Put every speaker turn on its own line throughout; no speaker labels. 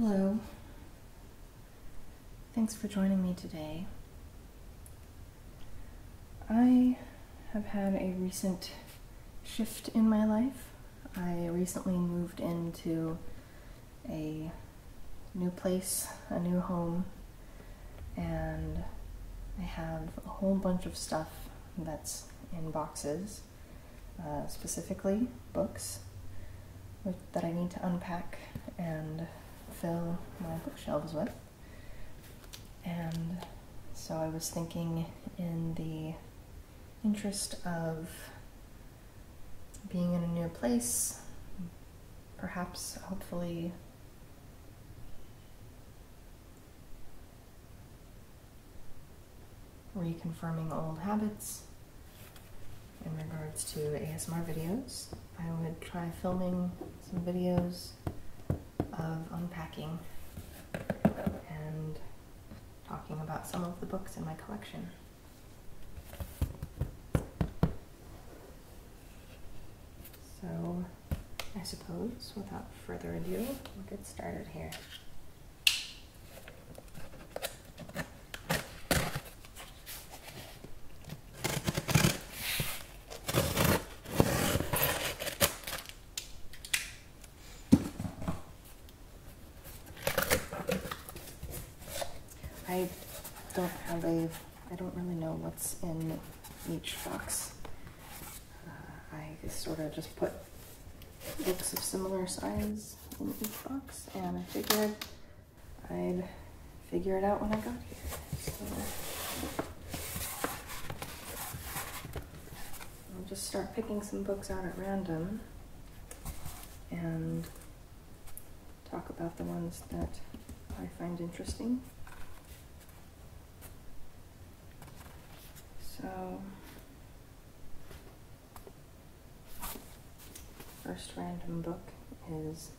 Hello. Thanks for joining me today. I have had a recent shift in my life. I recently moved into a new place, a new home, and I have a whole bunch of stuff that's in boxes, uh, specifically books that I need to unpack and fill my bookshelves with. And so I was thinking, in the interest of being in a new place, perhaps, hopefully, reconfirming old habits in regards to ASMR videos. I would try filming some videos of unpacking and talking about some of the books in my collection. So, I suppose without further ado, we'll get started here. I I don't really know what's in each box. Uh, I sort of just put books of similar size in each box, and I figured I'd figure it out when I got here. So I'll just start picking some books out at random and talk about the ones that I find interesting. So, first random book is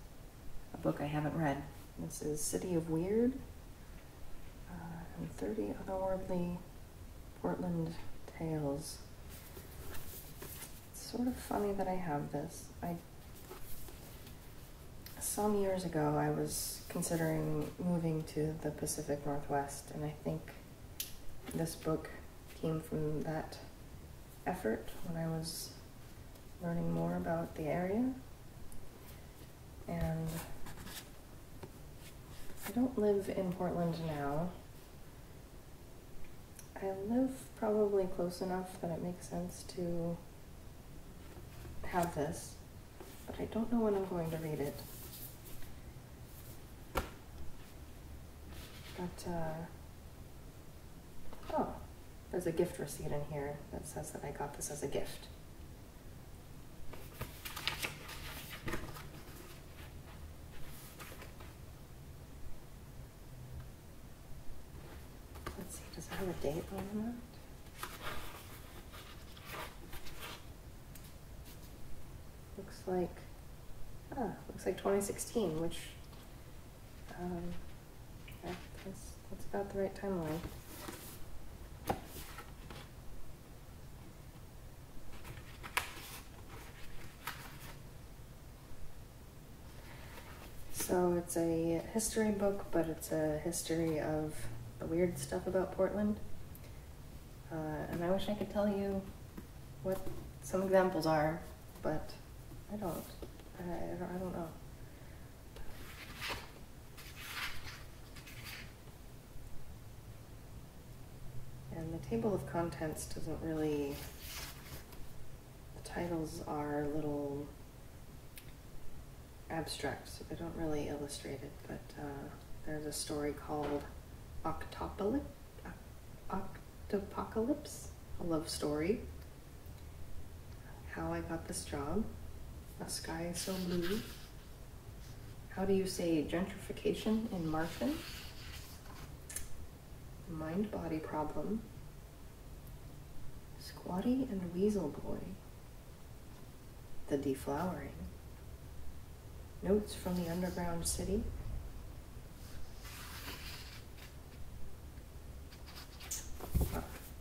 a book I haven't read. This is City of Weird uh, and 30 Otherworldly Portland Tales. It's sort of funny that I have this. I some years ago I was considering moving to the Pacific Northwest and I think this book came from that effort when I was learning more about the area. And I don't live in Portland now. I live probably close enough that it makes sense to have this, but I don't know when I'm going to read it. But, uh, oh. There's a gift receipt in here that says that I got this as a gift. Let's see, does it have a date on that? Looks like, ah, looks like 2016, which, um, yeah, that's, that's about the right timeline. So it's a history book, but it's a history of the weird stuff about Portland. Uh, and I wish I could tell you what some examples are, but I don't. I, I, don't, know. And the table of contents doesn't really. The titles are a little abstract, so they don't really illustrate it, but uh, there's a story called Octopocalypse, a love story. How I got this job, a sky so blue. How do you say gentrification in Martian? Mind body problem. Squatty and Weasel Boy. The deflowering. Notes from the Underground City.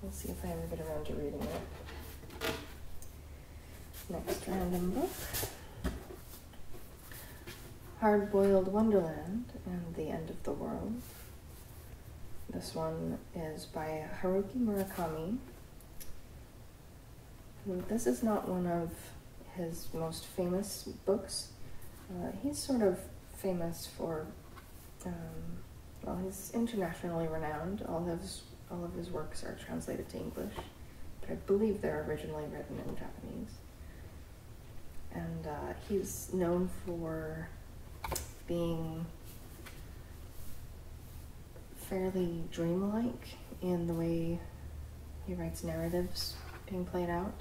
We'll see if I ever get around to reading it. Next random book. Hard Boiled Wonderland and the End of the World. This one is by Haruki Murakami. This is not one of his most famous books. Uh, he's sort of famous for, um, well, he's internationally renowned. All his all of his works are translated to English, but I believe they're originally written in Japanese. And uh, he's known for being fairly dreamlike in the way he writes narratives being played out.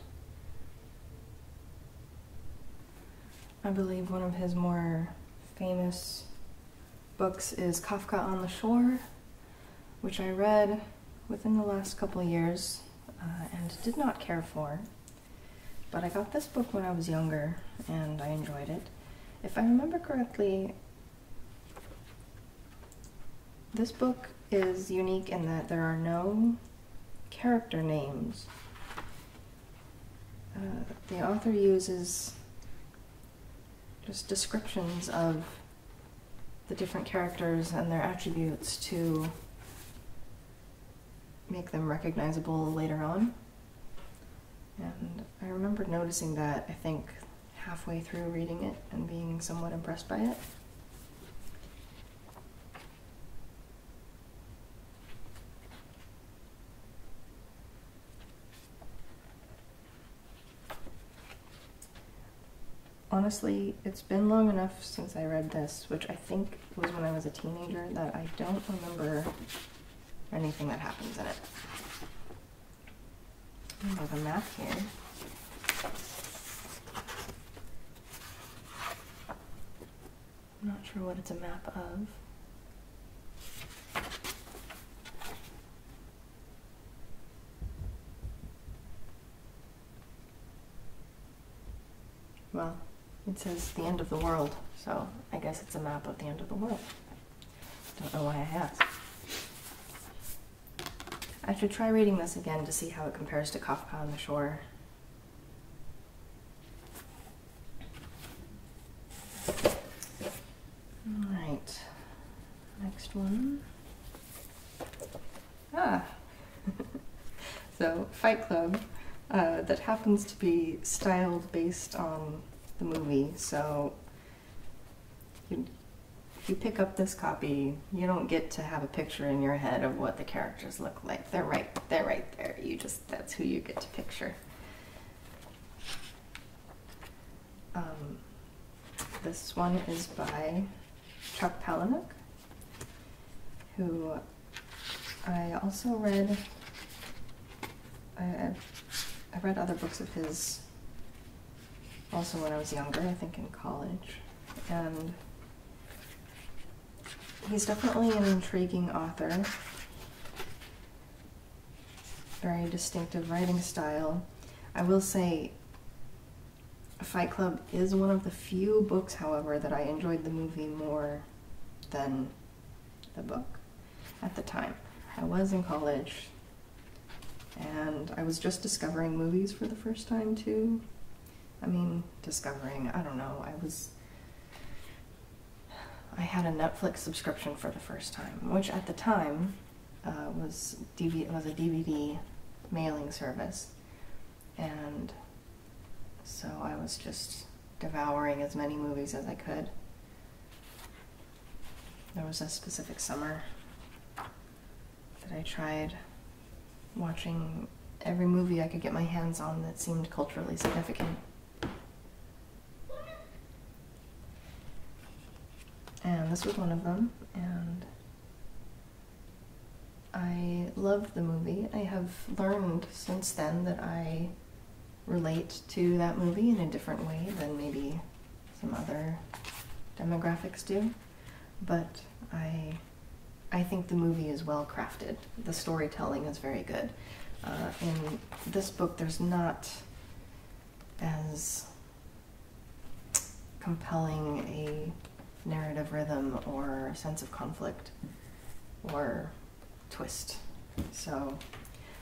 I believe one of his more famous books is Kafka on the Shore, which I read within the last couple years uh, and did not care for. But I got this book when I was younger and I enjoyed it. If I remember correctly, this book is unique in that there are no character names. Uh, the author uses just descriptions of the different characters and their attributes to make them recognizable later on. And I remember noticing that, I think, halfway through reading it and being somewhat impressed by it. honestly, it's been long enough since I read this, which I think was when I was a teenager, that I don't remember anything that happens in it. There's a map here. I'm not sure what it's a map of. Well, it says the end of the world, so I guess it's a map of the end of the world. Don't know why I asked. I should try reading this again to see how it compares to Kafka on the Shore. Alright, next one. Ah! so, Fight Club, uh, that happens to be styled based on the movie. So you pick up this copy, you don't get to have a picture in your head of what the characters look like. They're right, they're right there. You just that's who you get to picture. Um, this one is by Chuck Palahniuk, who I also read. I, I've read other books of his also when I was younger, I think in college. And he's definitely an intriguing author. Very distinctive writing style. I will say Fight Club is one of the few books, however, that I enjoyed the movie more than the book at the time. I was in college and I was just discovering movies for the first time too. I mean, discovering, I don't know, I was. I had a Netflix subscription for the first time, which at the time uh, was DVD, was a DVD mailing service, and so I was just devouring as many movies as I could. There was a specific summer that I tried watching every movie I could get my hands on that seemed culturally significant. And this was one of them, and I loved the movie. I have learned since then that I relate to that movie in a different way than maybe some other demographics do, but I I think the movie is well crafted. The storytelling is very good. Uh, in this book, there's not as compelling a narrative rhythm or sense of conflict or twist. So,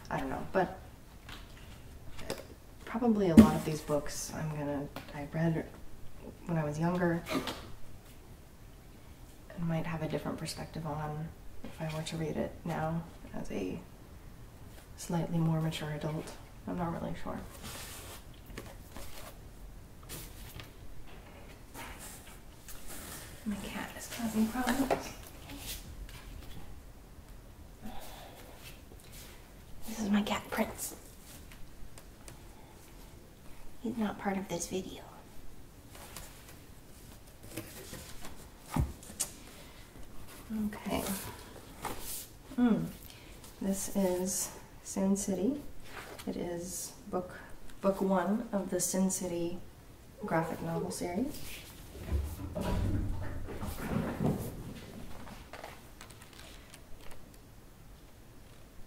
I don't know, but probably a lot of these books I'm gonna, I read when I was younger and might have a different perspective on if I were to read it now as a slightly more mature adult. I'm not really sure. My cat is causing problems. This is my cat Prince. He's not part of this video. Okay. Mm. This is Sin City. It is book book one of the Sin City graphic novel series.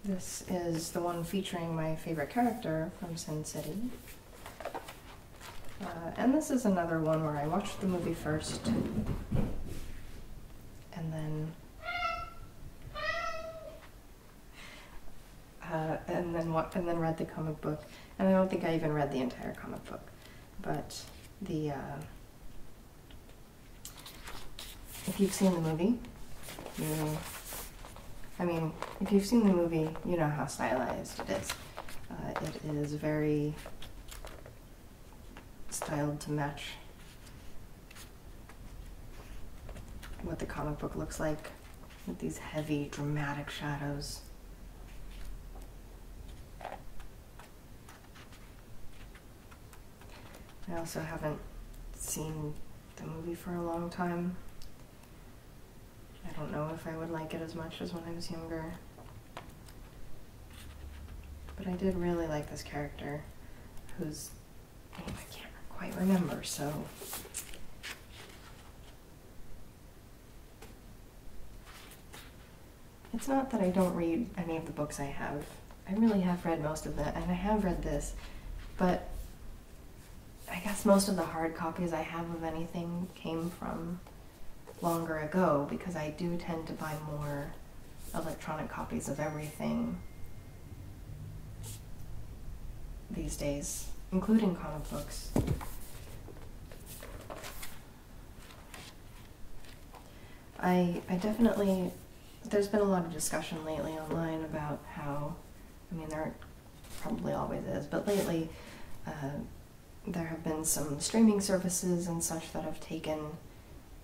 This is the one featuring my favorite character from Sin City. Uh, and this is another one where I watched the movie first and then uh, and then and then read the comic book and I don't think I even read the entire comic book but the uh, if you've seen the movie you I mean if you've seen the movie you know how stylized it is uh, it is very styled to match what the comic book looks like with these heavy dramatic shadows. I also haven't seen the movie for a long time. I don't know if I would like it as much as when I was younger. But I did really like this character whose name oh, I can't quite remember, so It's not that I don't read any of the books I have. I really have read most of them, and I have read this, but I guess most of the hard copies I have of anything came from longer ago because I do tend to buy more electronic copies of everything these days, including comic books. I I definitely there's been a lot of discussion lately online about how, I mean, there probably always is, but lately uh, there have been some streaming services and such that have taken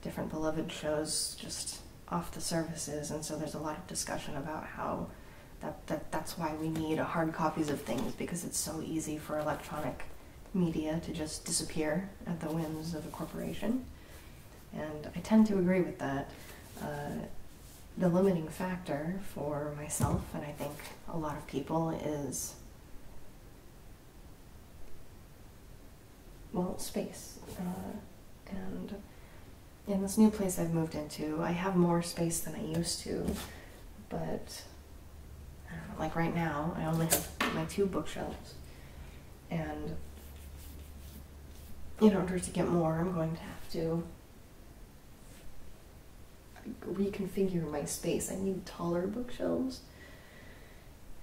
different beloved shows just off the services, and so there's a lot of discussion about how that, that that's why we need hard copies of things because it's so easy for electronic media to just disappear at the whims of a corporation. And I tend to agree with that. Uh, the limiting factor for myself, and I think a lot of people, is well, space. Uh, and in this new place I've moved into, I have more space than I used to, but like right now, I only have my two bookshelves, and in order to get more, I'm going to have to reconfigure my space. I need taller bookshelves.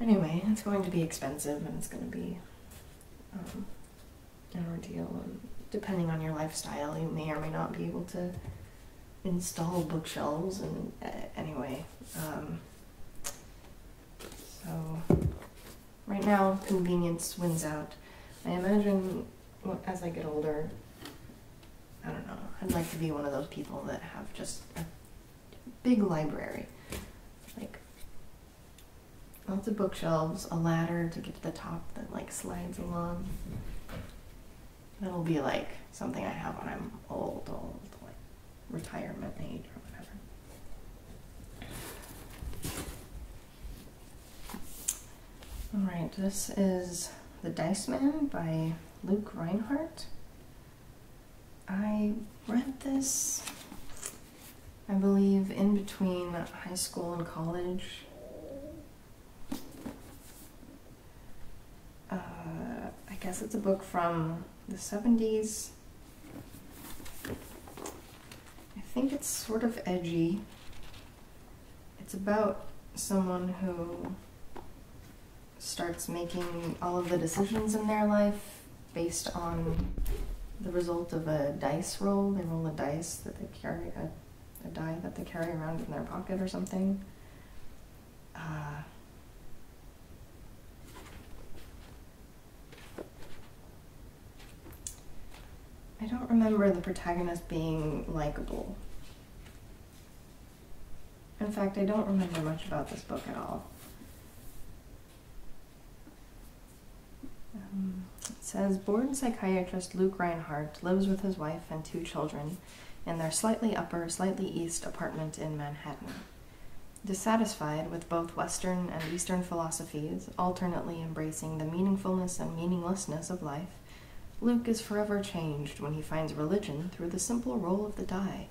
Anyway, it's going to be expensive and it's going to be um, an ordeal. And depending on your lifestyle, you may or may not be able to install bookshelves. And uh, anyway, um, so right now convenience wins out. I imagine as I get older, I don't know, I'd like to be one of those people that have just a big library. Like lots of bookshelves, a ladder to get to the top that like slides along. That'll be like something I have when I'm old, old, like retirement age or whatever. Alright, this is The Dice Man by Luke Rhinehart. I read this I believe in between high school and college. Uh, I guess it's a book from the 70s. I think it's sort of edgy. It's about someone who starts making all of the decisions in their life based on the result of a dice roll. They roll a dice that they carry, a a dye that they carry around in their pocket or something. Uh, I don't remember the protagonist being likable. In fact, I don't remember much about this book at all. Um, it says bored psychiatrist Luke Rhinehart lives with his wife and two children in their slightly upper, slightly east apartment in Manhattan. Dissatisfied with both Western and Eastern philosophies, alternately embracing the meaningfulness and meaninglessness of life, Luke is forever changed when he finds religion through the simple roll of the die,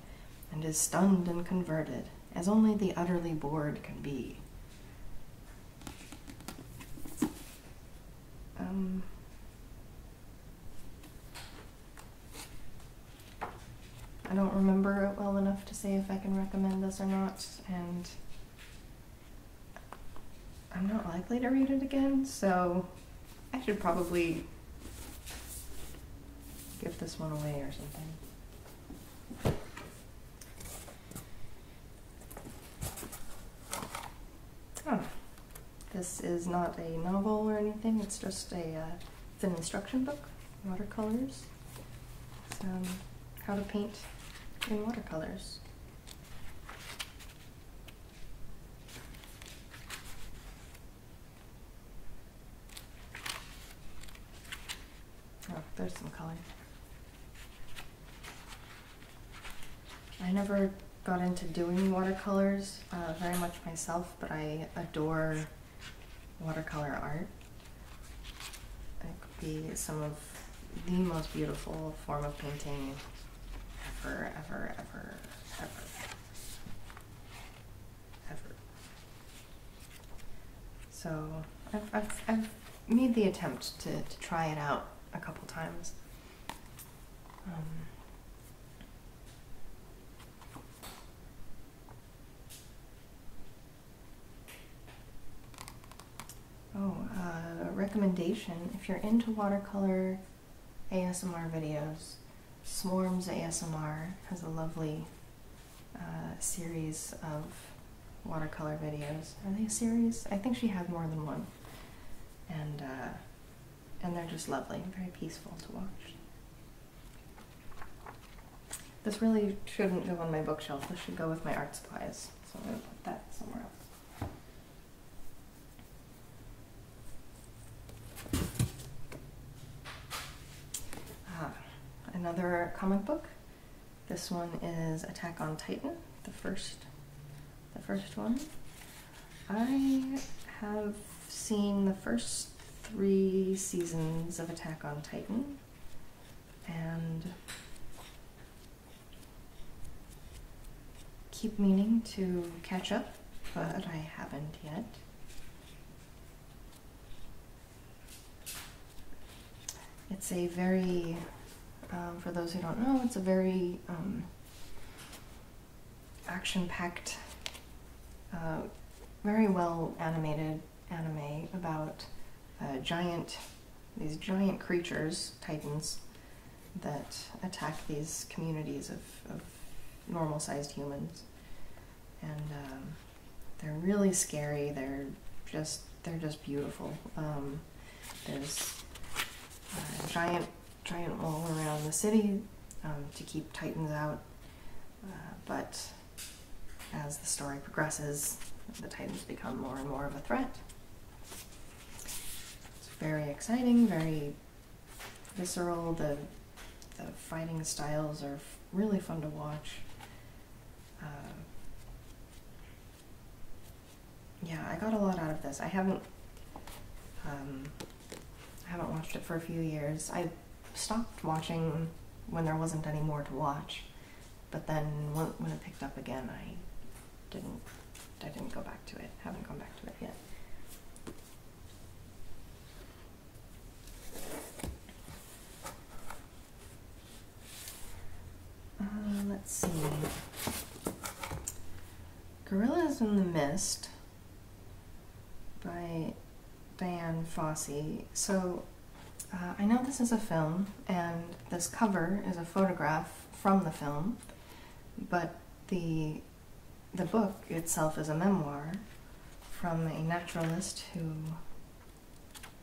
and is stunned and converted, as only the utterly bored can be. Um, I don't remember it well enough to say if I can recommend this or not, and I'm not likely to read it again, so I should probably give this one away or something. Oh, this is not a novel or anything, it's just a uh, it's an instruction book, watercolors. It's, um, how to paint in watercolors. Oh, there's some color. I never got into doing watercolors uh, very much myself, but I adore watercolor art. It could be some of the most beautiful form of painting ever, ever, ever, ever, ever. So I've, I've, I've made the attempt to, to try it out a couple times. Um, Oh, uh, recommendation. If you're into watercolor ASMR videos, Swarms ASMR has a lovely uh, series of watercolor videos. Are they a series? I think she has more than one. And, uh, and they're just lovely, very peaceful to watch. This really shouldn't go on my bookshelf. This should go with my art supplies. So I'm going to put that somewhere else. Another comic book. This one is Attack on Titan, the first, the first one. I have seen the first three seasons of Attack on Titan, and keep meaning to catch up, but I haven't yet. It's a very um, for those who don't know, it's a very um, action-packed, uh, very well animated anime about giant, these giant creatures, titans, that attack these communities of, of normal-sized humans, and um, they're really scary. They're just they're just beautiful. Um, there's uh, giant giant wall around the city um, to keep Titans out. Uh, but as the story progresses, the Titans become more and more of a threat. It's very exciting, very visceral. The, the fighting styles are really fun to watch. Uh, yeah, I got a lot out of this. I haven't um, I haven't watched it for a few years. I stopped watching when there wasn't any more to watch. But then when, it picked up again, I didn't I didn't go back to it. Haven't gone back to it yet. Uh, let's see. Gorillas in the Mist by Dian Fossey. So uh, I know this is a film, and this cover is a photograph from the film, but the the book itself is a memoir from a naturalist who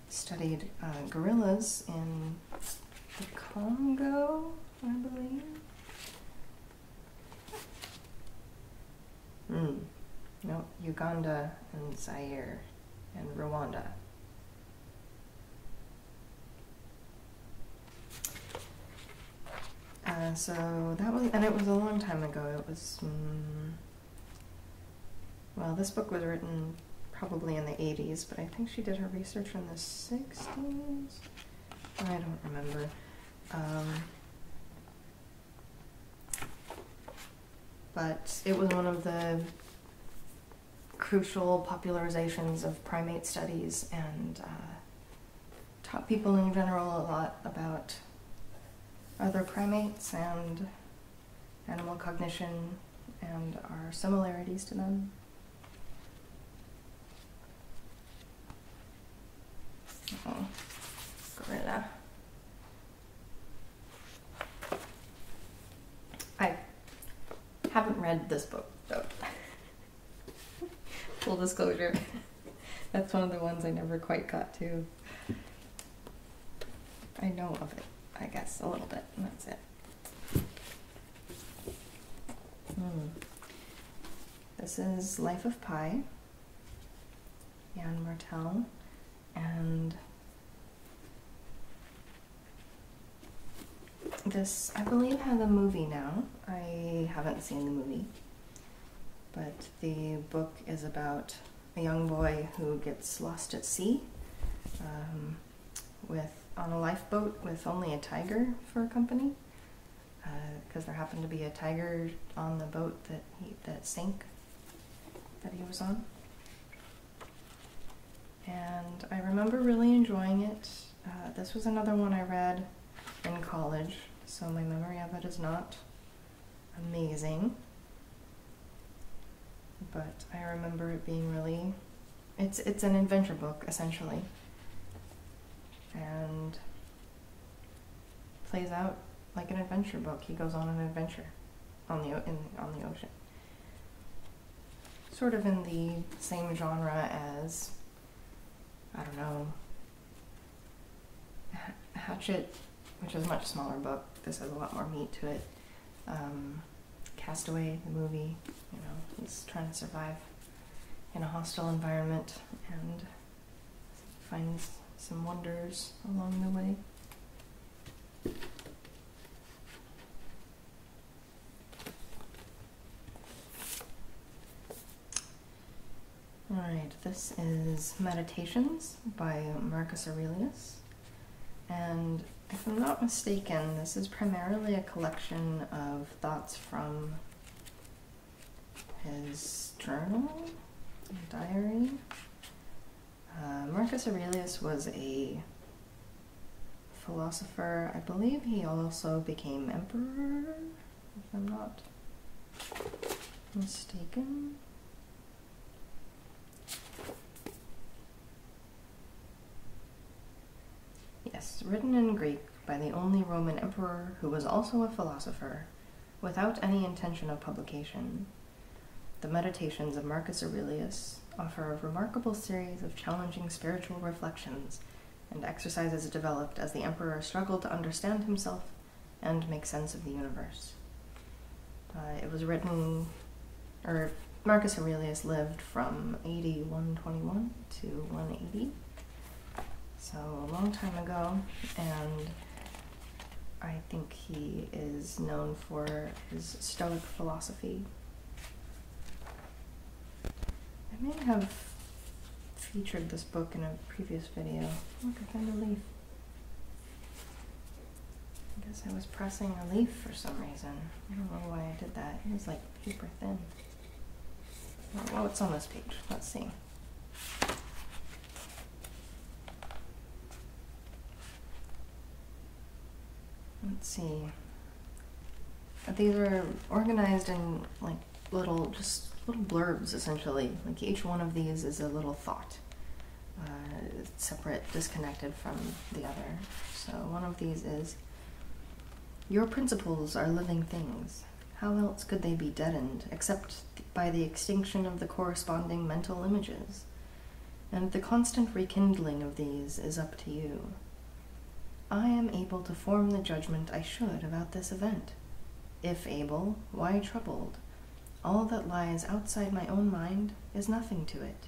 studied uh, gorillas in the Congo, I believe. Hmm. No, Uganda and Zaire and Rwanda. Uh, so that was, and it was a long time ago. It was, mm, well, this book was written probably in the 80s, but I think she did her research in the 60s. I don't remember. Um, but it was one of the crucial popularizations of primate studies and uh, taught people in general a lot about other primates and animal cognition and our similarities to them. Oh, gorilla. I haven't read this book though. Full disclosure. That's one of the ones I never quite got to. I know of it, I guess, a little bit, and that's it. Hmm. This is Life of Pi, Yann Martel, and this, I believe, has a movie now. I haven't seen the movie, but the book is about a young boy who gets lost at sea um, with on a lifeboat with only a tiger for a company because uh, there happened to be a tiger on the boat that he that sank that he was on and I remember really enjoying it. Uh, this was another one I read in college, so my memory of it is not amazing. But I remember it being really it's it's an adventure book essentially. And plays out like an adventure book. He goes on an adventure on the in on the ocean. Sort of in the same genre as I don't know Hatchet, which is a much smaller book. This has a lot more meat to it. Um, Castaway, the movie, you know, he's trying to survive in a hostile environment and finds some wonders along the way. Alright, this is Meditations by Marcus Aurelius. And if I'm not mistaken, this is primarily a collection of thoughts from his journal, diary. Uh, Marcus Aurelius was a philosopher. I believe he also became emperor, if I'm not mistaken. Yes, written in Greek by the only Roman emperor who was also a philosopher, without any intention of publication. The Meditations of Marcus Aurelius offer a remarkable series of challenging spiritual reflections and exercises developed as the emperor struggled to understand himself and make sense of the universe. Uh, it was written, or Marcus Aurelius lived from AD 121 to 180 so a long time ago, and I think he is known for his Stoic philosophy. I may have featured this book in a previous video. Look, I found a leaf. I guess I was pressing a leaf for some reason. I don't know why I did that. It was like paper thin. Oh, it's on this page. Let's see. let's see. These are organized in like little, just little blurbs essentially. Like each one of these is a little thought, uh, separate, disconnected from the other. So one of these is Your principles are living things. How else could they be deadened except by the extinction of the corresponding mental images? And the constant rekindling of these is up to you. I am able to form the judgment I should about this event. If able, why troubled? All that lies outside my own mind is nothing to it.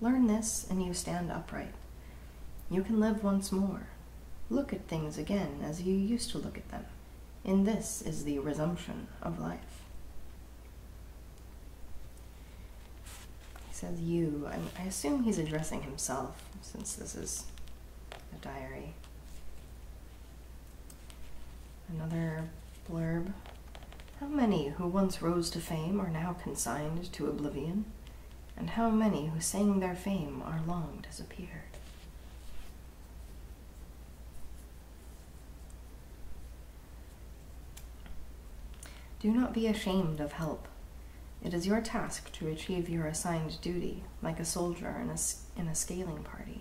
Learn this, and you stand upright. You can live once more. Look at things again as you used to look at them. In this is the resumption of life. He says you. I, assume he's addressing himself, since this is a diary. Another blurb. How many who once rose to fame are now consigned to oblivion? And how many who sang their fame are long disappeared? Do not be ashamed of help. It is your task to achieve your assigned duty, like a soldier in a, in a scaling party.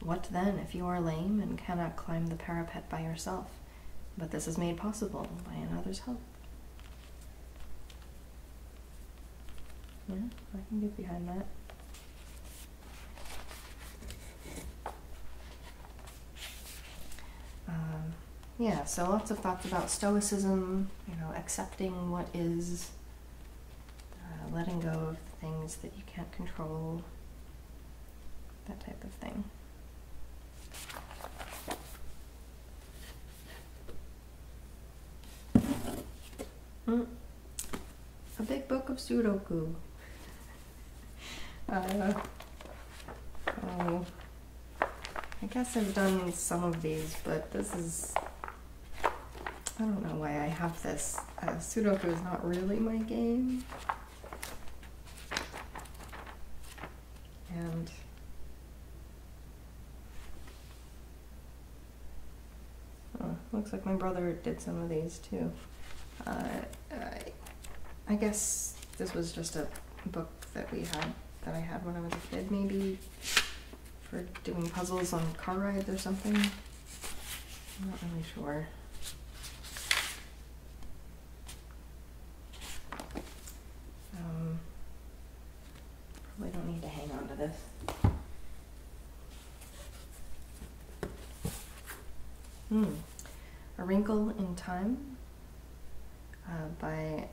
What then if you are lame and cannot climb the parapet by yourself? But this is made possible by another's help. Yeah, I can get behind that. Um, yeah, so lots of thoughts about stoicism, you know, accepting what is, uh, letting go of things that you can't control, that type of thing. Mm. A big book of Sudoku. Uh, oh, I guess I've done some of these, but this is. I don't know why I have this. Uh, Sudoku is not really my game. And. Oh, looks like my brother did some of these too. Uh, I, I guess this was just a book that we had, that I had when I was a kid, maybe for doing puzzles on car rides or something. I'm not really sure. Um, probably don't need to hang on to this. Hmm. A Wrinkle in Time uh, by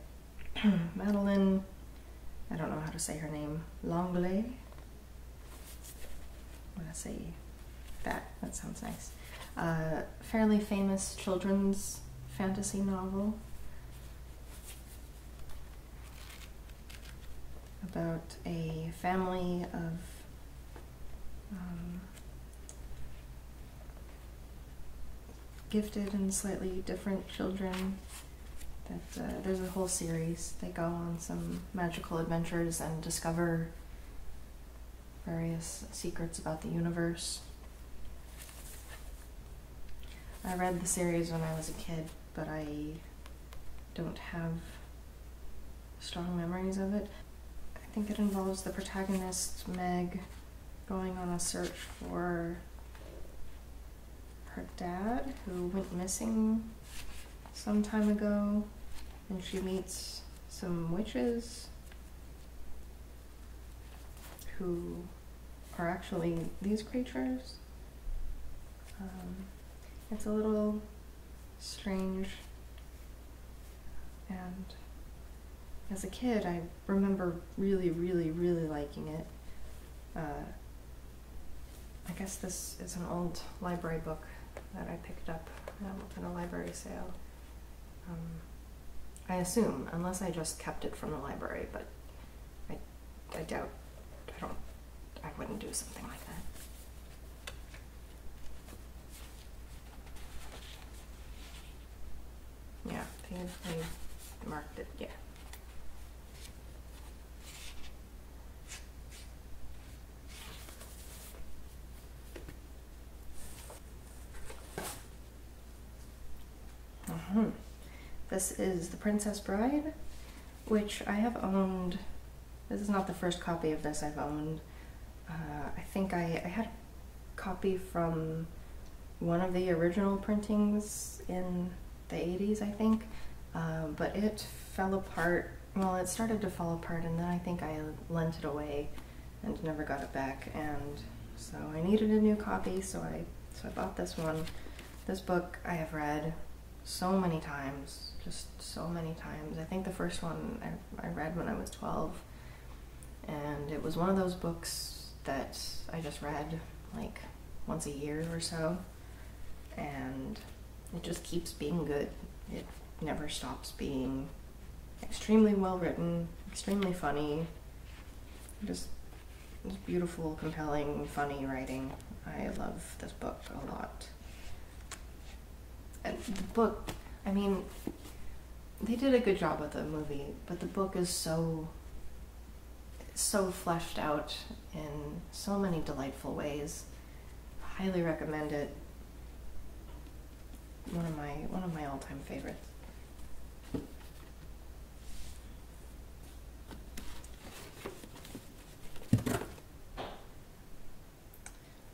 Madeleine, I don't know how to say her name, Longley. I'm gonna say that, that sounds nice. Uh, fairly famous children's fantasy novel about a family of um, gifted and slightly different children that uh, there's a whole series. They go on some magical adventures and discover various secrets about the universe. I read the series when I was a kid, but I don't have strong memories of it. I think it involves the protagonist, Meg, going on a search for her dad, who went missing some time ago and she meets some witches who are actually these creatures. Um, it's a little strange, and as a kid, I remember really, really, really liking it. Uh, I guess this is an old library book that I picked up in a library sale. Um, I assume, unless I just kept it from the library, but I, I doubt, I don't, I wouldn't do something like that. Yeah, they marked it, yeah. Mm-hmm. This is The Princess Bride, which I have owned. This is not the first copy of this I've owned. Uh, I think I, I had a copy from one of the original printings in the 80s, I think. Uh, but it fell apart. Well, it started to fall apart, and then I think I lent it away and never got it back. And so I needed a new copy, so I so I bought this one. This book I have read so many times, just so many times. I think the first one I, I read when I was 12, and it was one of those books that I just read like once a year or so, and it just keeps being good. It never stops being extremely well written, extremely funny, just, just beautiful, compelling, funny writing. I love this book a lot. The book, I mean, they did a good job with the movie, but the book is so so fleshed out in so many delightful ways. Highly recommend it. One of my one of my all-time favorites.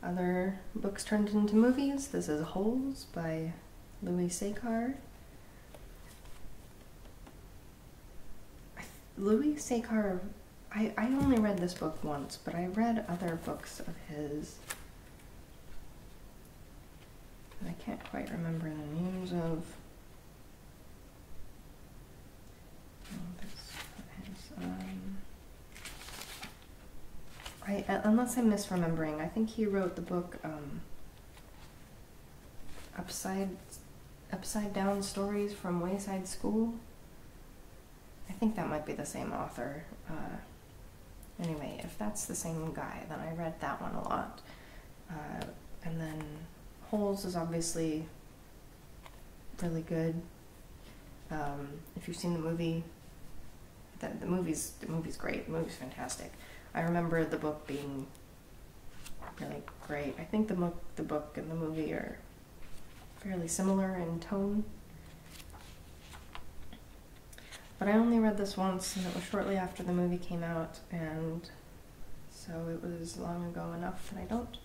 Other books turned into movies. This is Holes by Louis Sachar. Louis Sachar, I, I only read this book once, but I read other books of his. I can't quite remember the names of. Oh, um, I, uh, unless I'm misremembering, I think he wrote the book um, Upside Upside Down Stories from Wayside School. I think that might be the same author. Uh, anyway, if that's the same guy, then I read that one a lot. Uh, and then Holes is obviously really good. Um, if you've seen the movie, the, the movie's the movie's great. The movie's fantastic. I remember the book being really great. I think the book, the book and the movie are fairly similar in tone. But I only read this once, and it was shortly after the movie came out, and so it was long ago enough that I don't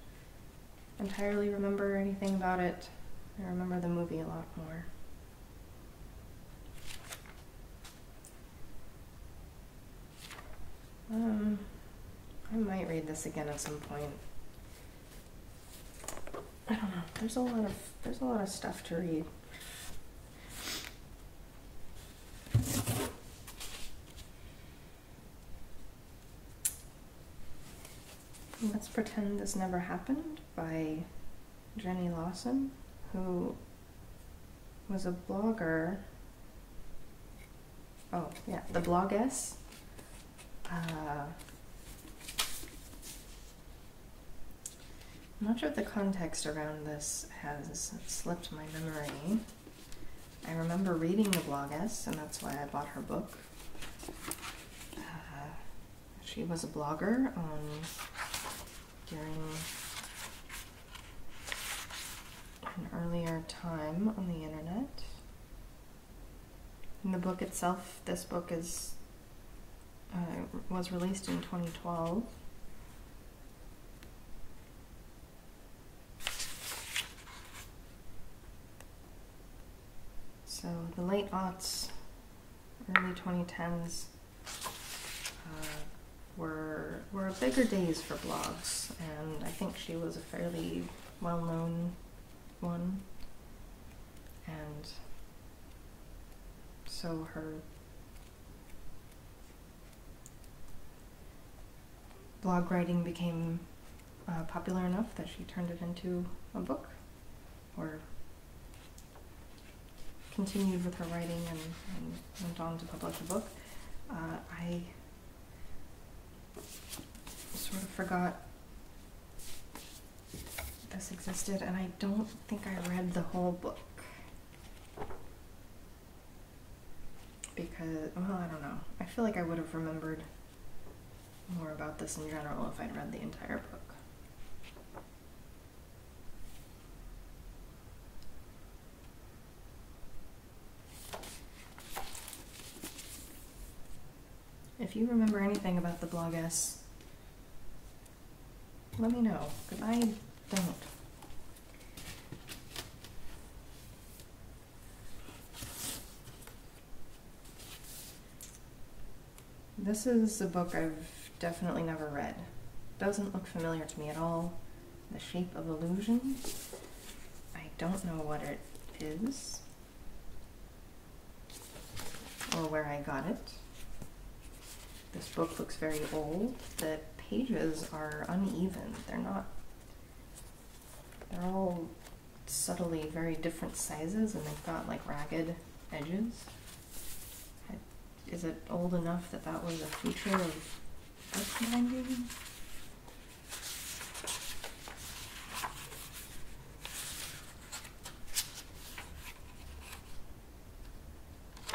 entirely remember anything about it. I remember the movie a lot more. Um, I might read this again at some point. I don't know. There's a lot of there's a lot of stuff to read. Let's Pretend This Never Happened by Jenny Lawson, who was a blogger. Oh, yeah, the bloggess. Uh, I'm not sure the context around this has slipped my memory. I remember reading the bloggess, and that's why I bought her book. Uh, she was a blogger on during an earlier time on the internet. In the book itself, this book is uh, was released in 2012. So the late aughts, early 2010s uh, were were bigger days for blogs, and I think she was a fairly well-known one, and so her blog writing became uh, popular enough that she turned it into a book, or continued with her writing and, and went on to publish a book. Uh, I sort of forgot this existed, and I don't think I read the whole book. Because, well, I don't know. I feel like I would have remembered more about this in general if I'd read the entire book. If you remember anything about the blog, s let me know, because I don't. This is a book I've definitely never read. Doesn't look familiar to me at all. The Shape of Illusion. I don't know what it is or where I got it. This book looks very old. The pages are uneven. They're not, they're all subtly very different sizes and they've got like ragged edges. Is it old enough that that was a feature of bookbinding?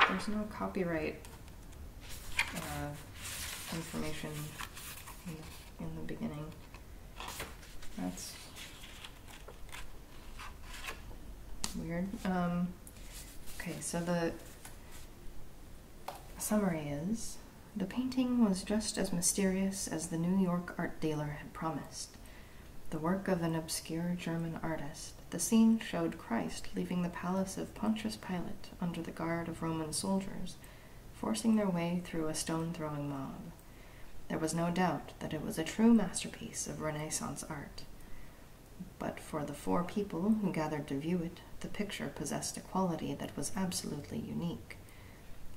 There's no copyright uh, information in, in the beginning. That's weird. Um, okay, so the summary is the painting was just as mysterious as the New York art dealer had promised. The work of an obscure German artist, the scene showed Christ leaving the palace of Pontius Pilate under the guard of Roman soldiers, forcing their way through a stone throwing mob. There was no doubt that it was a true masterpiece of Renaissance art. But for the four people who gathered to view it, the picture possessed a quality that was absolutely unique.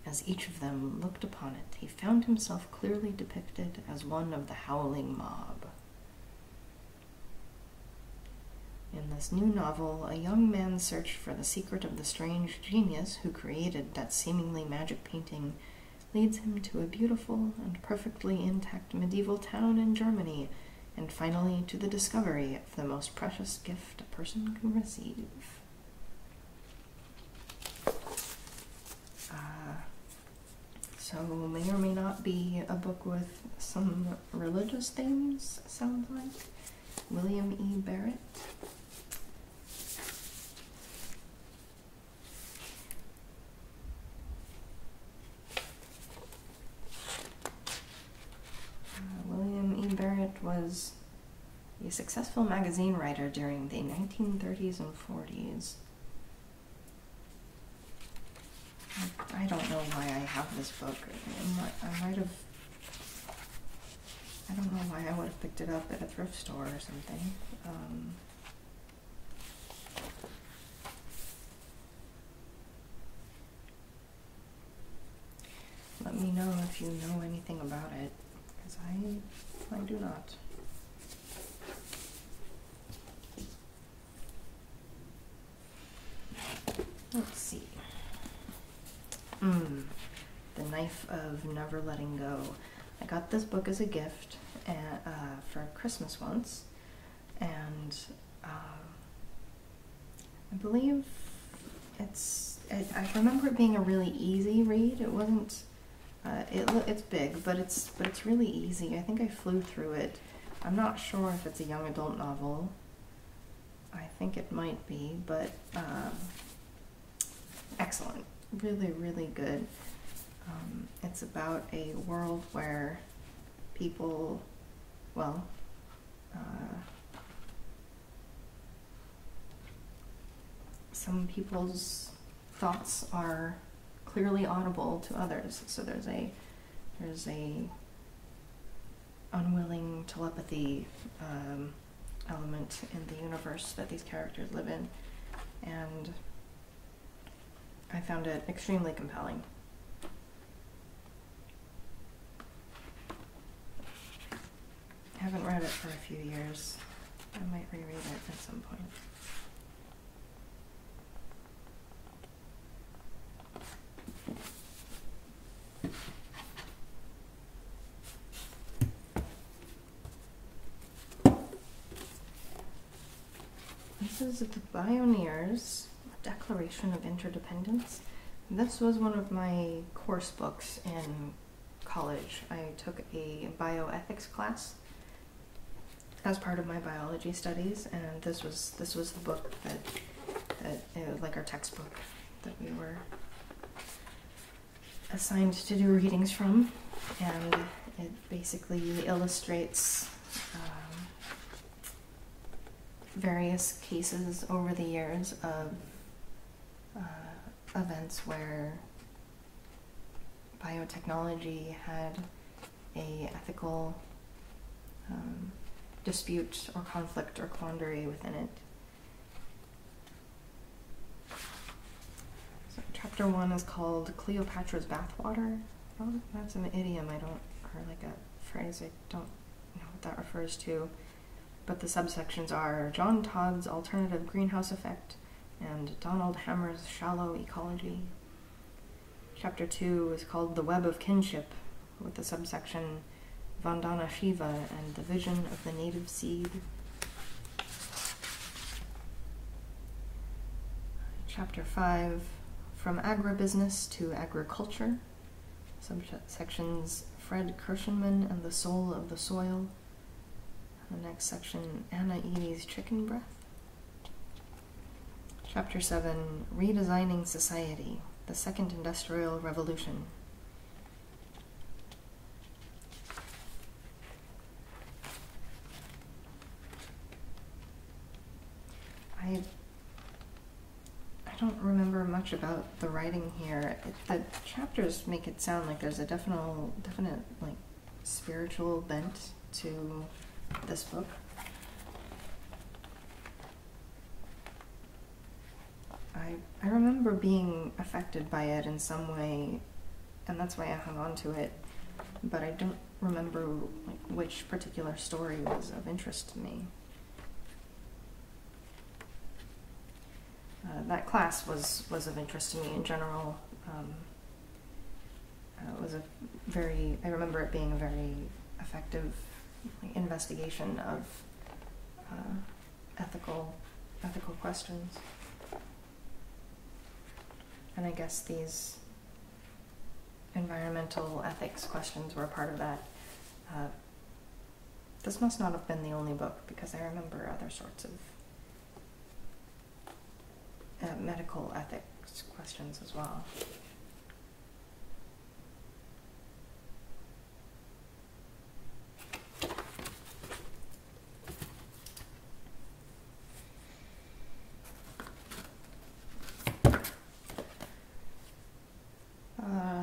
As each of them looked upon it, he found himself clearly depicted as one of the howling mob. In this new novel, a young man searched for the secret of the strange genius who created that seemingly magic painting leads him to a beautiful and perfectly intact medieval town in Germany, and finally to the discovery of the most precious gift a person can receive. Uh, so, may or may not be a book with some religious themes, sounds like. William E. Barrett. was successful magazine writer during the 1930s and 40s. I don't know why I have this book. I might have. I don't know why I would have picked it up at a thrift store or something. Um, let me know if you know anything about it, because I, I do not. Let's see. Mm, Knife of Never Letting Go. I got this book as a gift at, uh, for Christmas once, and um, I believe it's. It, I remember it being a really easy read. It wasn't. Uh, it it's big, but it's but it's really easy. I think I flew through it. I'm not sure if it's a young adult novel. I think it might be, but. Um, excellent. Really, really good. Um, it's about a world where people, well, uh, some people's thoughts are clearly audible to others. So there's a there's a unwilling telepathy um, element in the universe that these characters live in, and I found it extremely compelling. I haven't read it for a few years. I might reread it at some point. This is the Bioneers Declaration of Interdependence. This was one of my course books in college. I took a bioethics class as part of my biology studies, and this was this was the book that that it was like our textbook that we were assigned to do readings from, and it basically illustrates um, various cases over the years of uh, events where biotechnology had a ethical um, dispute or conflict or quandary within it. So chapter one is called Cleopatra's bathwater. Oh, that's an idiom. I don't, or like a phrase. I don't know what that refers to. But the subsections are John Todd's alternative greenhouse effect and Donald Hammer's shallow ecology. Chapter 2 is called The Web of Kinship, with the subsection Vandana Shiva and the Vision of the Native Seed. Chapter 5 From Agribusiness to Agriculture, subsections Fred Kirschenmann and the Soul of the Soil. The next section Anna Edey's Chicken Breath. Chapter 7 Redesigning Society The Second Industrial Revolution. I I don't remember much about the writing here. It, the chapters make it sound like there's a definite definite like spiritual bent to this book. I, I remember being affected by it in some way, and that's why I hung on to it. But I don't remember like which particular story was of interest to me. Uh, that class was was of interest to me in general. Um, uh, it was a very I remember it being a very effective like, investigation of uh, ethical ethical questions. And I guess these environmental ethics questions were a part of that. Uh, this must not have been the only book because I remember other sorts of uh, medical ethics questions as well.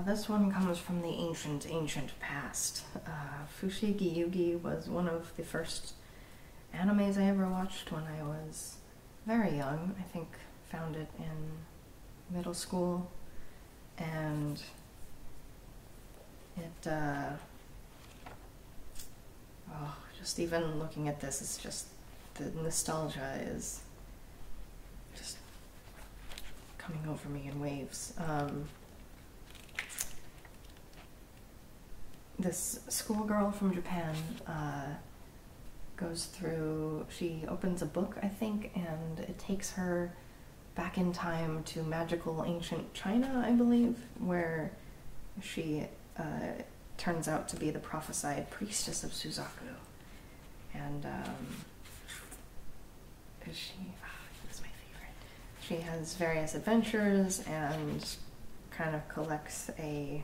this one comes from the ancient, ancient past. Uh, Fushigi Yugi was one of the first animes I ever watched when I was very young. I think found it in middle school, and it. Uh, oh, just even looking at this, it's just the nostalgia is just coming over me in waves. Um, this schoolgirl from Japan uh, goes through, she opens a book, I think, and it takes her back in time to magical ancient China, I believe, where she uh, turns out to be the prophesied priestess of Suzaku. And um, she, oh, was my favorite. She has various adventures and kind of collects a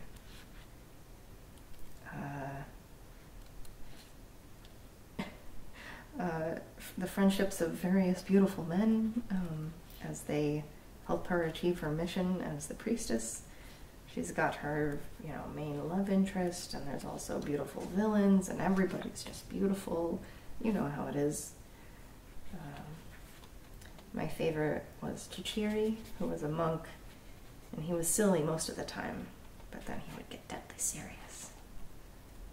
uh, uh, the friendships of various beautiful men um, as they help her achieve her mission as the priestess. She's got her, you know, main love interest, and there's also beautiful villains, and everybody's just beautiful. You know how it is. Um, my favorite was Chichiri, who was a monk, and he was silly most of the time, but then he would get deadly serious.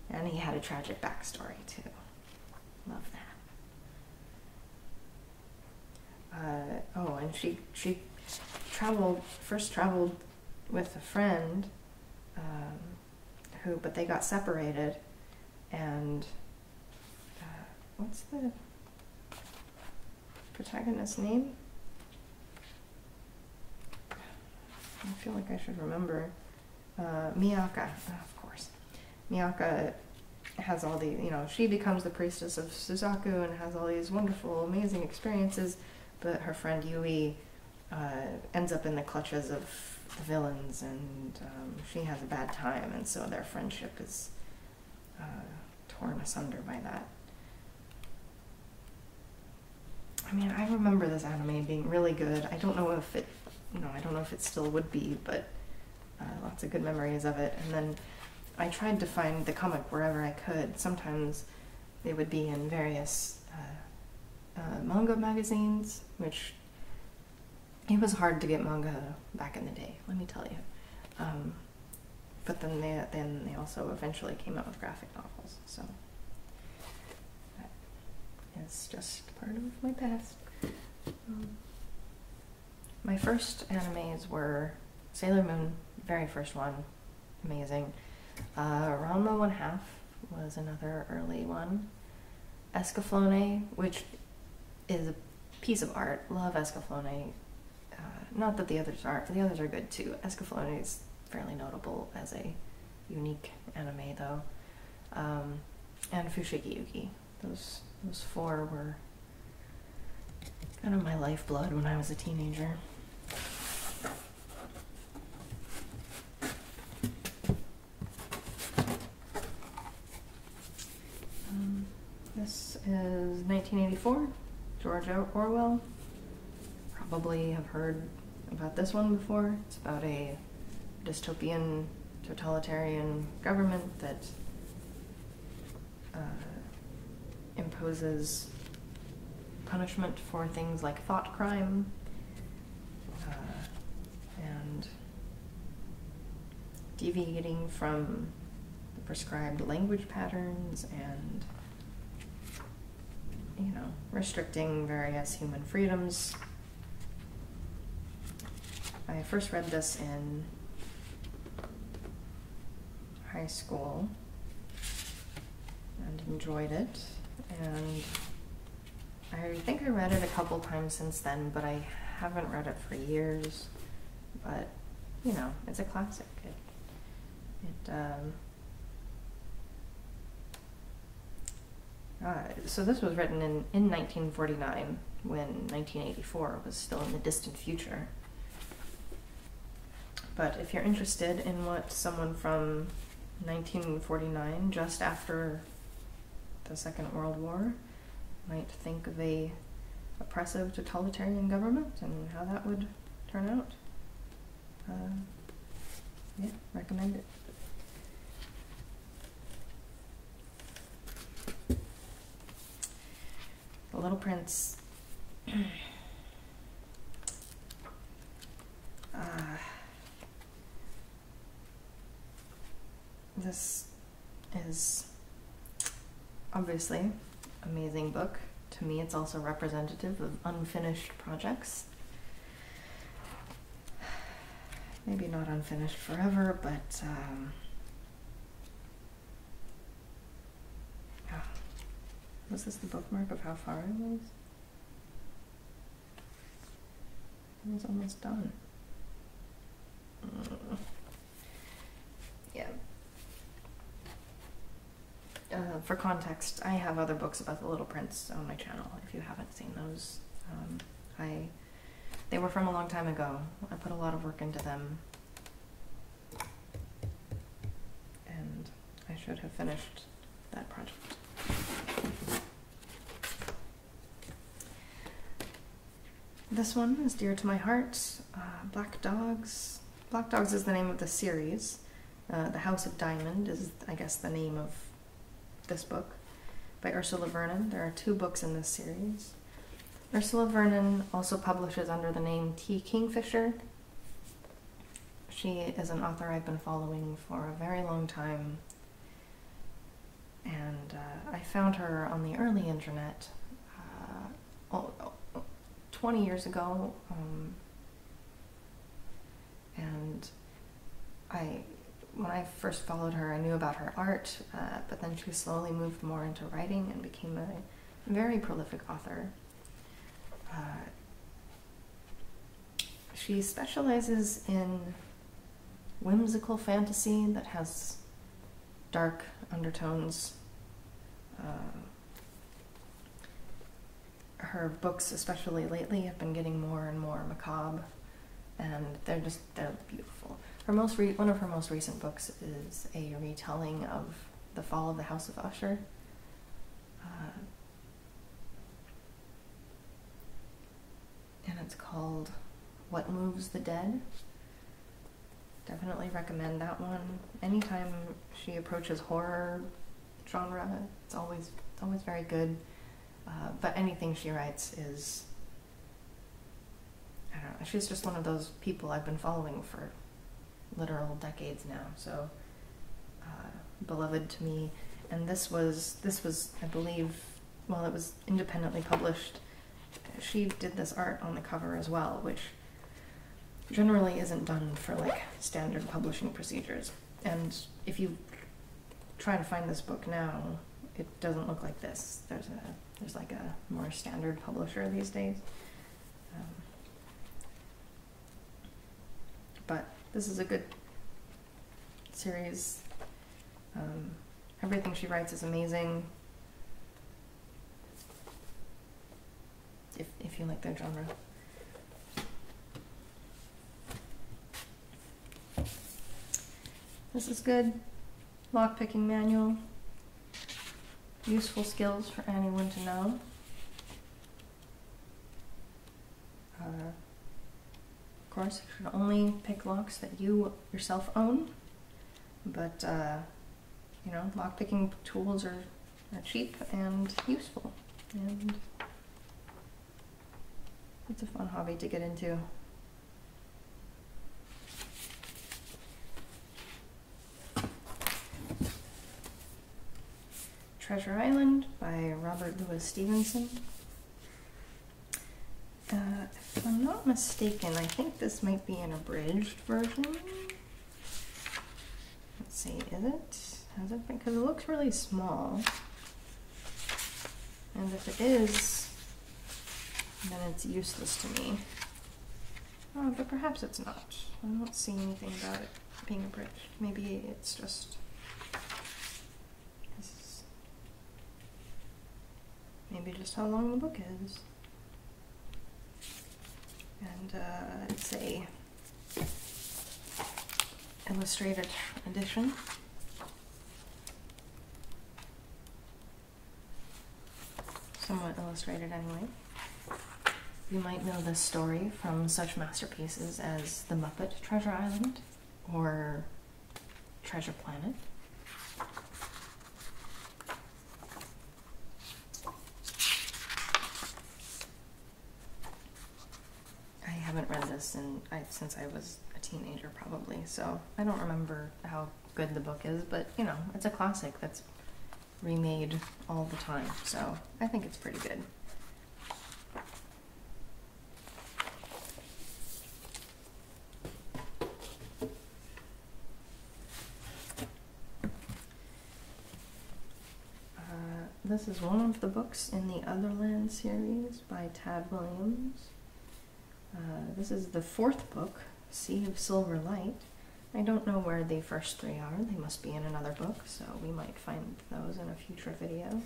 And he had a tragic backstory too. Love that. Uh, oh, and she she traveled first traveled with a friend, um, who but they got separated, and uh, what's the protagonist's name? I feel like I should remember. Uh, Miaka, of course. Miaka has all the, you know, she becomes the priestess of Suzaku and has all these wonderful, amazing experiences, but her friend Yui uh, ends up in the clutches of the villains and um, she has a bad time, and so their friendship is uh, torn asunder by that. I mean, I remember this anime being really good. I don't know if it, you know, I don't know if it still would be, but uh, lots of good memories of it. And then I tried to find the comic wherever I could. Sometimes they would be in various uh, uh, manga magazines, which it was hard to get manga back in the day. Let me tell you. Um, but then they then they also eventually came out with graphic novels. So that is just part of my past. Um, my first animes were Sailor Moon, very first one, amazing. Uh, Ranma One Half was another early one. Escaflowne, which is a piece of art. Love Escaflowne. Uh, not that the others aren't, the others are good too. Escaflowne is fairly notable as a unique anime, though. Um, and Fushigi Yugi. Those those four were kind of my lifeblood when I was a teenager. Um, this is 1984, George Orwell. Probably have heard about this one before. It's about a dystopian totalitarian government that uh, imposes punishment for things like thought crime uh, and deviating from the prescribed language patterns and you know restricting various human freedoms i first read this in high school and enjoyed it. And I think I read it a couple times since then, but I haven't read it for years. But you know, it's a classic. It, it um, uh, so this was written in, in 1949 when 1984 was still in the distant future. But if you're interested in what someone from 1949, just after the Second World War, might think of a oppressive totalitarian government and how that would turn out. Uh, yeah, recommend it. The Little Prince. uh, This is obviously amazing book. To me, it's also representative of unfinished projects. Maybe not unfinished forever, but um, was this the bookmark of how far I was? I was almost done. Yeah, uh, for context, I have other books about the Little Prince on my channel. If you haven't seen those, um, I they were from a long time ago. I put a lot of work into them, and I should have finished that project. This one is dear to my heart. Uh, Black Dogs. Black Dogs is the name of the series. Uh, the House of Diamond is, I guess, the name of this book by Ursula Vernon. There are two books in this series. Ursula Vernon also publishes under the name T. Kingfisher. She is an author I've been following for a very long time, and uh, I found her on the early internet uh, 20 years ago, um, and I when I first followed her, I knew about her art, uh, but then she slowly moved more into writing and became a very prolific author. Uh, she specializes in whimsical fantasy that has dark undertones. Uh, her books, especially lately, have been getting more and more macabre, and they're just they're beautiful. Her most re- one of her most recent books is a retelling of the fall of the House of Usher. Uh, and it's called What Moves the Dead. definitely recommend that one. Anytime she approaches horror genre, it's always it's always very good. Uh, but anything she writes is I don't know. She's just one of those people I've been following for literal decades now. So uh, beloved to me. And this was this was I believe well it was independently published. She did this art on the cover as well, which generally isn't done for like standard publishing procedures. And if you try to find this book now, it doesn't look like this. There's a there's like a more standard publisher these days. Um, but this is a good series. Um, everything she writes is amazing. If, if you like that genre. This is good. Lockpicking manual. Useful skills for anyone to know. Uh, of course, you should only pick locks that you yourself own. But, uh, you know, lockpicking tools are, are cheap and useful. And it's a fun hobby to get into. Treasure Island by Robert Louis Stevenson. Uh, if I'm not mistaken, I think this might be an abridged version. Let's see, is it? Has it been? Because it looks really small. And if it is, then it's useless to me. Oh, but perhaps it's not. I don't see anything about it being abridged. Maybe it's just maybe just how long the book is. And uh, it's a illustrated edition. Somewhat illustrated anyway. You might know this story from such masterpieces as The Muppet Treasure Island or Treasure Planet. haven't read this in, I, since I was a teenager, probably, so I don't remember how good the book is, but you know, it's a classic that's remade all the time, so I think it's pretty good. Uh, this is one of the books in the Otherland series by Tad Williams. Uh, this is the fourth book, Sea of Silver Light. I don't know where the first three are. They must be in another book, so we might find those in a future video.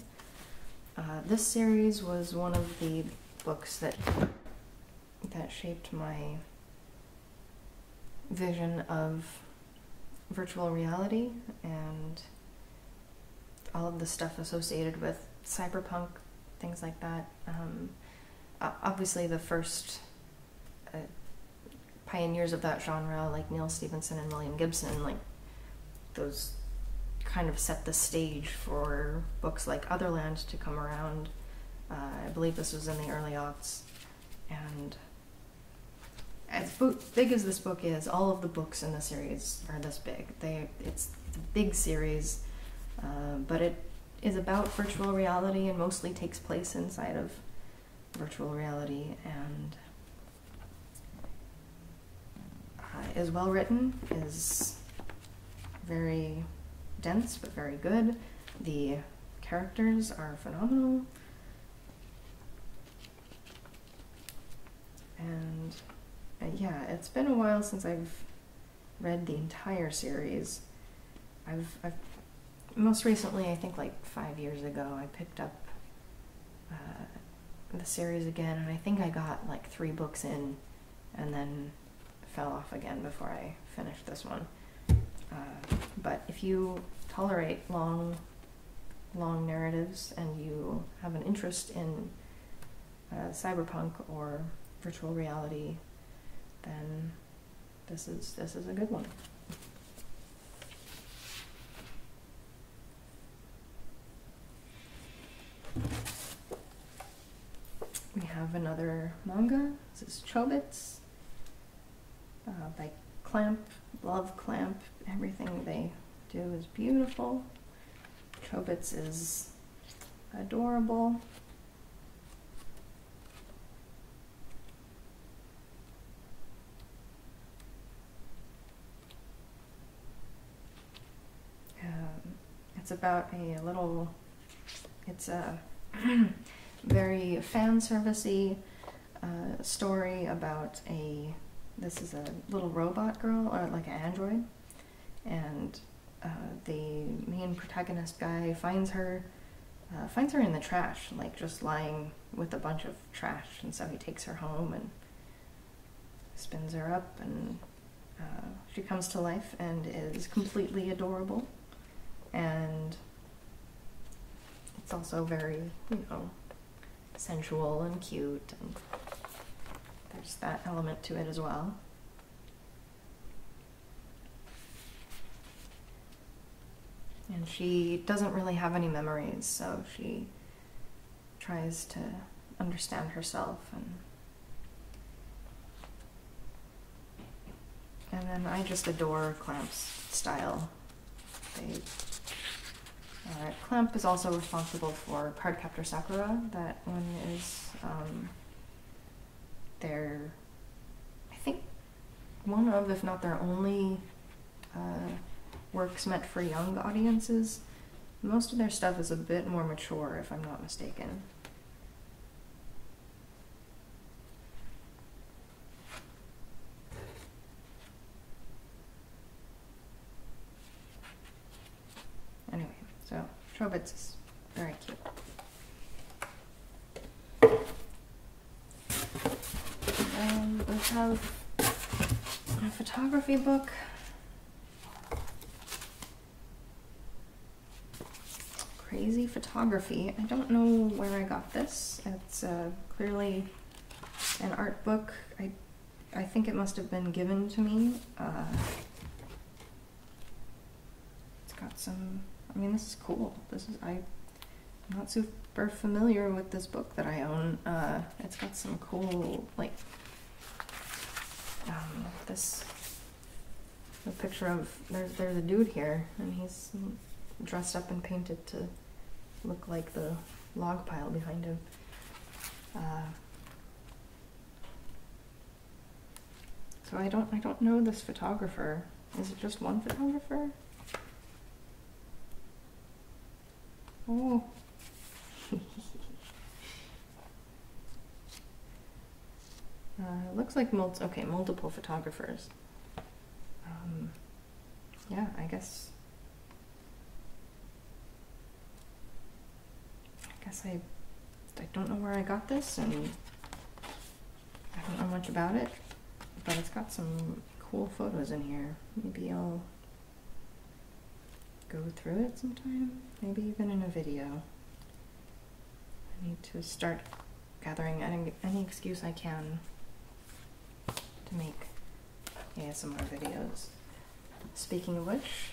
Uh, this series was one of the books that that shaped my vision of virtual reality and all of the stuff associated with cyberpunk, things like that. Um, obviously, the first pioneers of that genre, like Neal Stephenson and William Gibson, like those kind of set the stage for books like Otherland to come around. Uh, I believe this was in the early aughts, and as big as this book is, all of the books in the series are this big. They it's a big series, uh, but it is about virtual reality and mostly takes place inside of virtual reality and uh, is well written, is very dense but very good. The characters are phenomenal. And uh, yeah, it's been a while since I've read the entire series. I've, I've most recently, I think like five years ago, I picked up uh, the series again, and I think I got like three books in, and then fell off again before I finished this one. Uh, but if you tolerate long, long narratives and you have an interest in uh, cyberpunk or virtual reality, then this is this is a good one. We have another manga. This is Chobits uh, by Clamp. Love Clamp. Everything they do is beautiful. Chobits is adorable. Um, it's about a little, it's a very fan servicey uh, story about a, this is a little robot girl, or like an android, and uh, the main protagonist guy finds her, uh, finds her in the trash, like just lying with a bunch of trash, and so he takes her home and spins her up, and uh, she comes to life and is completely adorable. And it's also very, you know, sensual and cute, and there's that element to it as well. And she doesn't really have any memories, so she tries to understand herself and and then I just adore Clamp's style. They uh, Clamp is also responsible for Cardcaptor Sakura. That one is um, their, I think, one of, if not their only, uh, works meant for young audiences. Most of their stuff is a bit more mature, if I'm not mistaken. Anyway, so Chobits is very cute. And we have a photography book. Crazy photography. I don't know where I got this. It's uh, clearly an art book. I I think it must have been given to me. Uh, it's got some. I mean, this is cool. This is I. I'm not super familiar with this book that I own. Uh, it's got some cool like. Um, this. A picture of there's there's a dude here, and he's dressed up and painted to look like the log pile behind him. Uh, so I don't I don't know this photographer. Is it just one photographer? Oh. uh, looks like multi okay multiple photographers. Um, yeah, I guess. I guess I I don't know where I got this and I don't know much about it, but it's got some cool photos in here. Maybe I'll go through it sometime, maybe even in a video. I need to start gathering any, any excuse I can make ASMR videos. Speaking of which,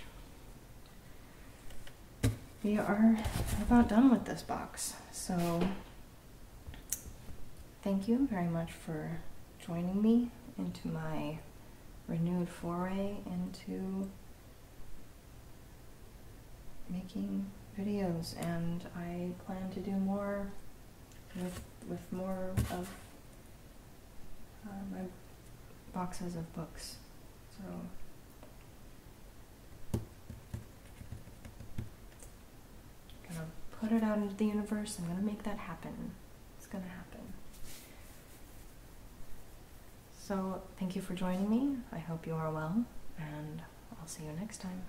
we are about done with this box. So thank you very much for joining me into my renewed foray into making videos and I plan to do more with with more of uh, my boxes of books. So I'm gonna put it out into the universe. I'm gonna make that happen. It's gonna happen. So thank you for joining me. I hope you are well, and I'll see you next time.